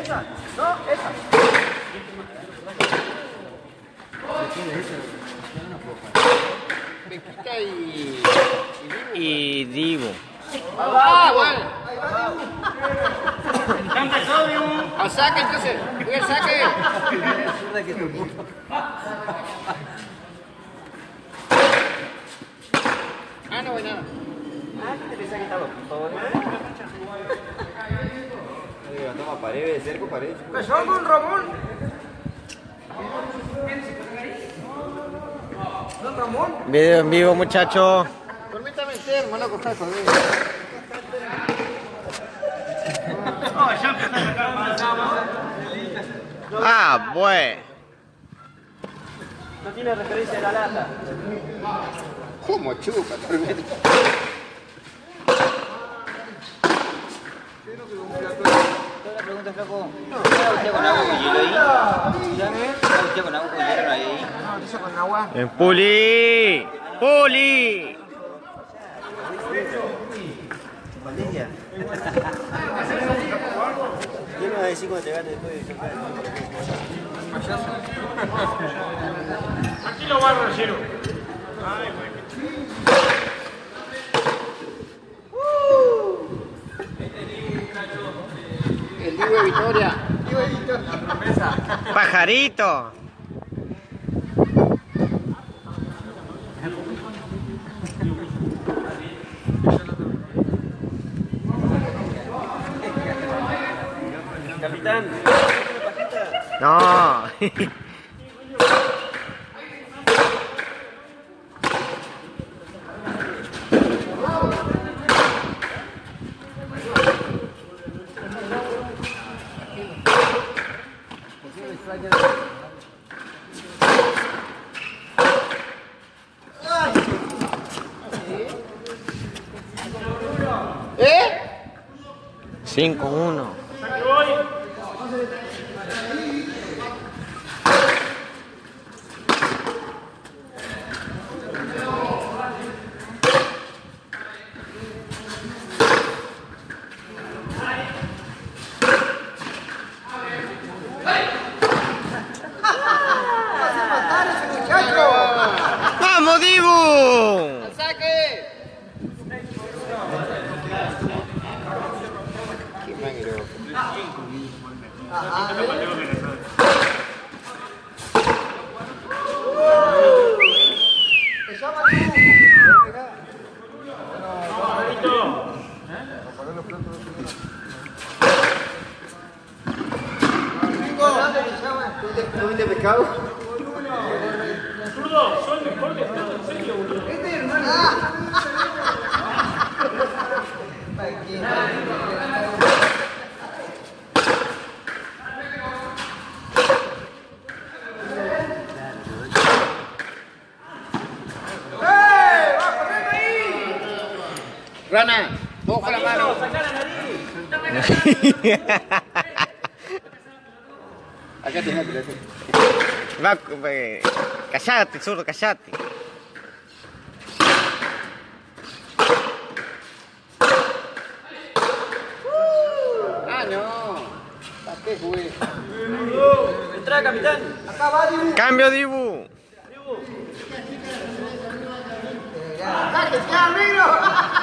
esa, esa. No, esa. Y... Y Divo. Ah, bueno. Al saque entonces. Voy al saque. Ah, no voy nada. Toma pared, cerco, pared. Empezó con Ramón. Don Ramón. Video en vivo, muchachos. Permítame entrar, hermano, a coger conmigo. Ah, bueno. No tiene referencia a la lata. ¿Cómo chupa, tormenta? La pregunta, flaco. ¿Está usted con agua con hielo ahí? ¿Está usted con agua con hielo ahí? No, dice con agua. En Puli. Puli. ¿Qué me va a decir cuando te gane después de? Aquí lo Divo Victoria. De Victoria. Pajarito. Capitán. No. 5-1. ¡Vamos, Dibu! ¡Al saque! Qué manguero. ¿Tuviste pescado? Zurdo, en serio, boludo. Rana, con la mano. Acá tenés el teléfono. Va, eh, callate, zurdo, callate. Ah, no. ¿Para qué jugué? Entra, capitán. Acá va, Dibu. Cambio, Dibu. ¡Saque, ya, negro!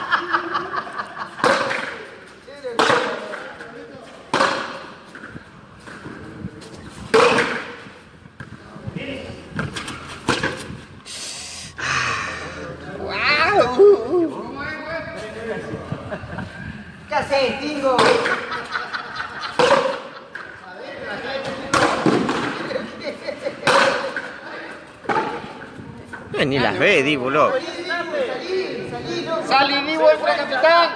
¿Qué haces, Tingo? Eh, Ni las ve, Dibu, loco. Salí, salí, no. ¡Salí, Divo, entra, capitán!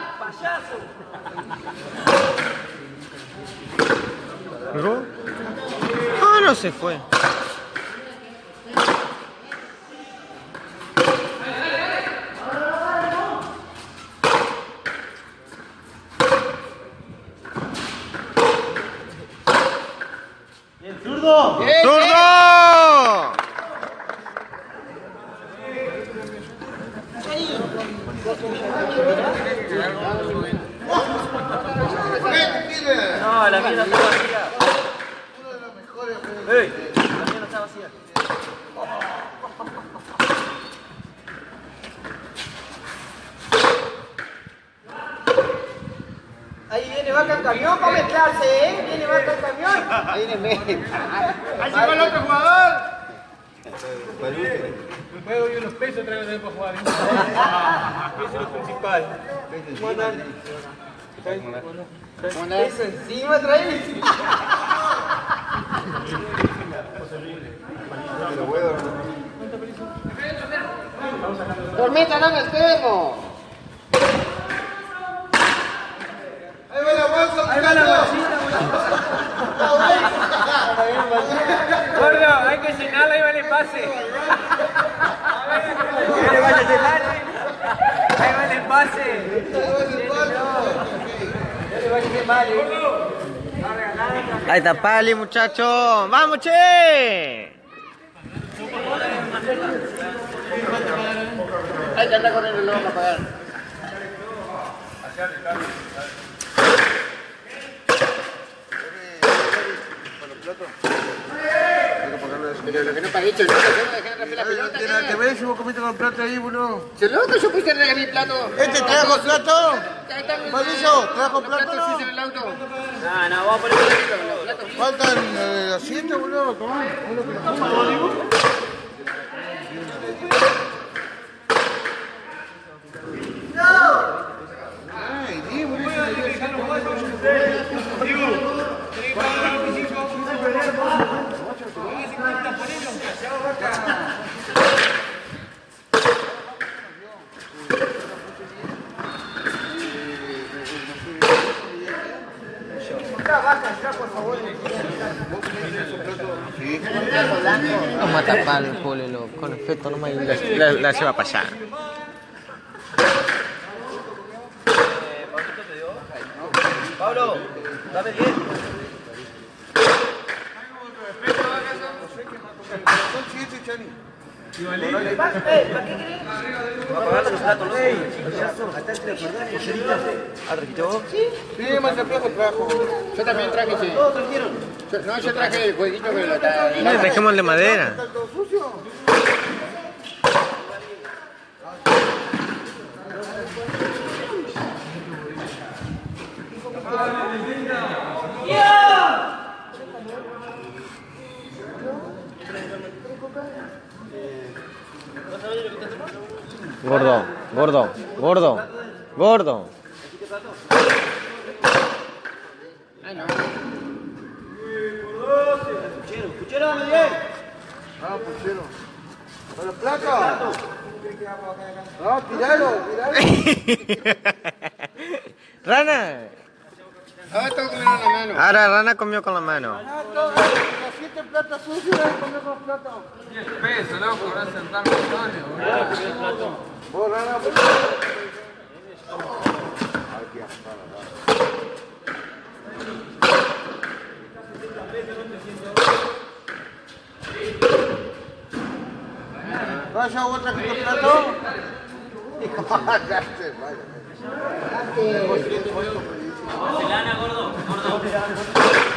¿Llegó? Ah, no se fue. ¡Zurdo! ¡Eh, eh! ¡Zurdo! No, No, la mía no está vacía. ¡Ey! La mía no está vacía. Ahí viene vaca en camión para mezclarse, ¿eh? Viene vaca en camión. Ahí viene. Ahí llegó el otro jugador. Juego yo unos pesos traigo también para jugar. Ese es lo principal. Eso encima. Pero Dormita, no me extremo. Ahí va la bolsa. Ahí va la bolsita. Gordo, hay que llenarla y vale pase. ¡Que le vaya a llenar! ¡Ahí va el pase! ¡No le vaya a hacer mal, eh! Ahí está Pali, muchachos. ¡Vamos, che! Ahí te anda con el reloj para pagar. Pero lo que no pagué, cholo, ¿cómo dejar de la pelota? acá? ves si vos comiste con plato ahí, boludo? Cholo, yo puse a regalar mi plato. ¿Este trajo plato? Mauricio, ¿trajo los plato, no? sí, en el auto. No, no, vamos a poner Los platos. Faltan eh, asientos, boludo. Ay, boludo. Vamos a tapar el pole, lo- con efecto nomás y la, la, la lleva para allá. Va a pagar los platos, ¿no? ¿Ah, trajiste vos? Sí, más plato trajo. Yo también traje, sí. Yo- No, yo traje el jueguito que lo está... No, dejemos el de madera. ¿Está todo sucio? Gordo, gordo, gordo, gordo. ¡Puchero, dame 10! Ah, puchero. ¿Para placa? No, tiralo, tiralo. Rana. Ahora tengo que comer una mano. Ahora Rana comió con la mano. Ah, todo, Las siete platas sucias, comer con platos. Peso, loco, ahora sentarme con Vos, rana, pues. Vaya otra que te plato.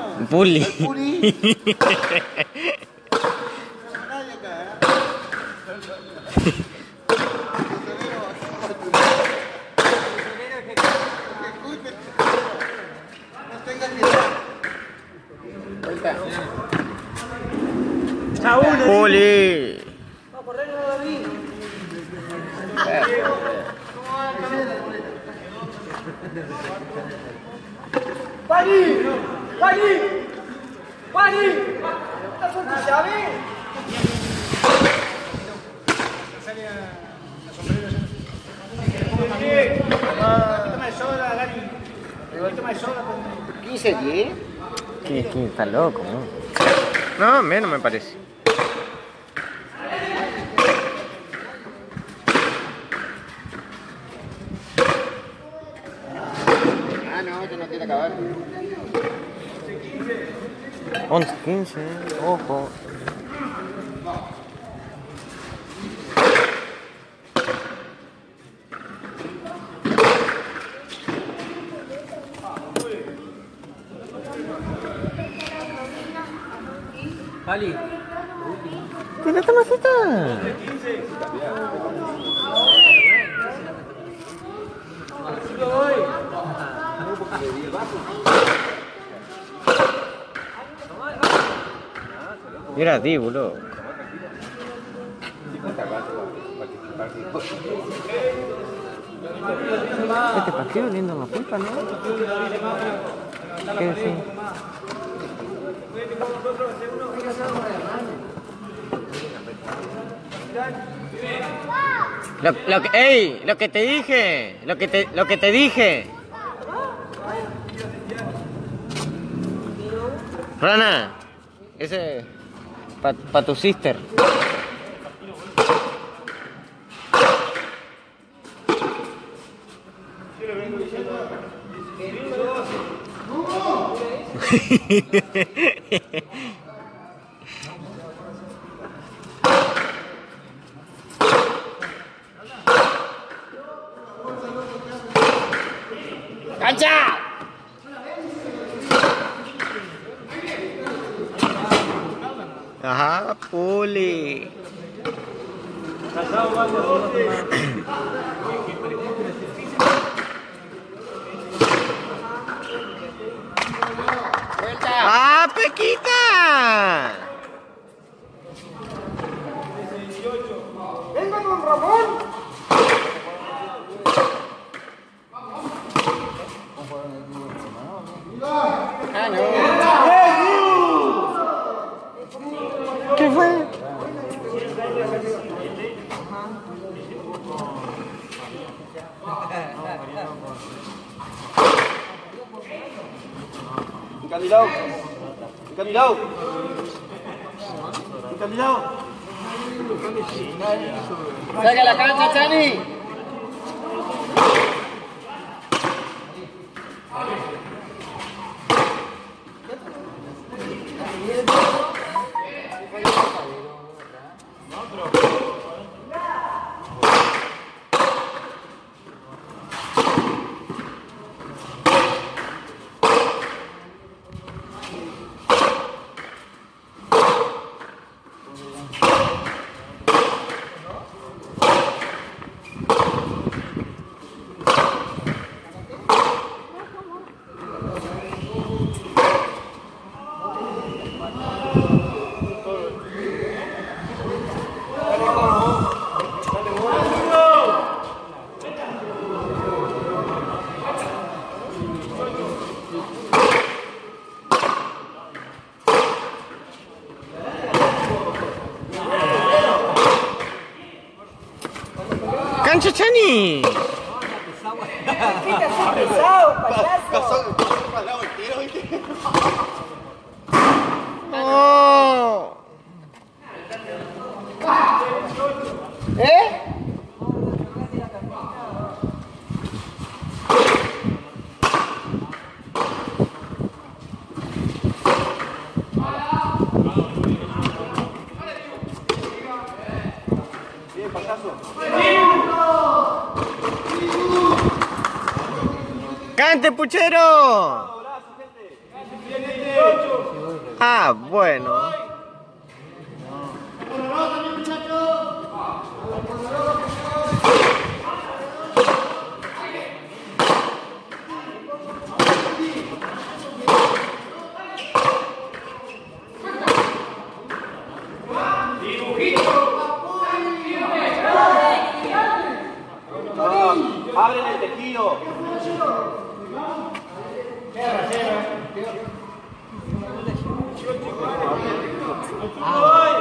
Puli. ¡Pani! 15, 10. ¿Qué, qué? Está loco, ¿no? No, menos me parece. Ah, no, este no quiere acabar. 11, 15, ojo. Ali. Cuídate, masita. Mira a ti, boludo. Este partido lindo la culpa, ¿no? ¿Qué decís? Lo, lo que, ey, lo que te dije, lo que te, lo que te dije. Rana, ese para pa tu sister. ¡Ah, Pequita! Venga, don Ramón. jauh. Bukan di jauh. Bukan di jauh. Saya kalah ¡Cancha Chani! Quítase pesado, payaso. ¡Oh! ¿Eh? ¡Cante, puchero! Ah, bueno.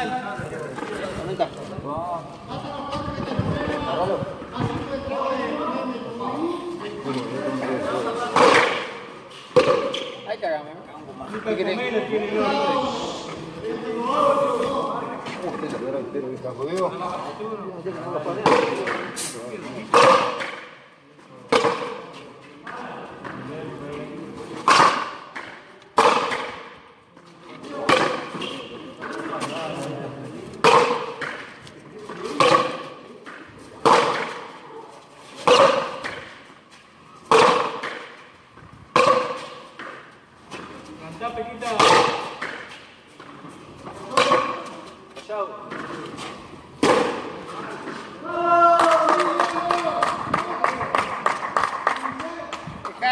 Ahí cagamos. ¿Qué querés? Menos tiene el otro. Levantá, Pequita. Deja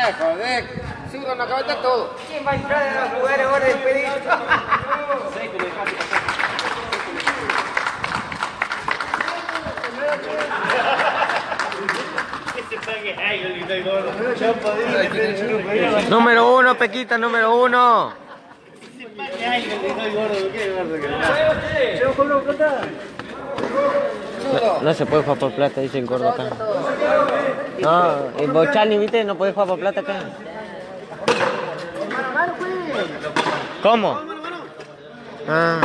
de joder. Zurdo, no acabaste todo. ¿Quién va a entrar en los lugares ahora dejaste pasar. Número uno, Pequita, número uno. No, no se puede jugar por plata, dice el gordo acá. No, el Bochani, ¿viste? No puede jugar por plata acá. ¿Cómo? Ah.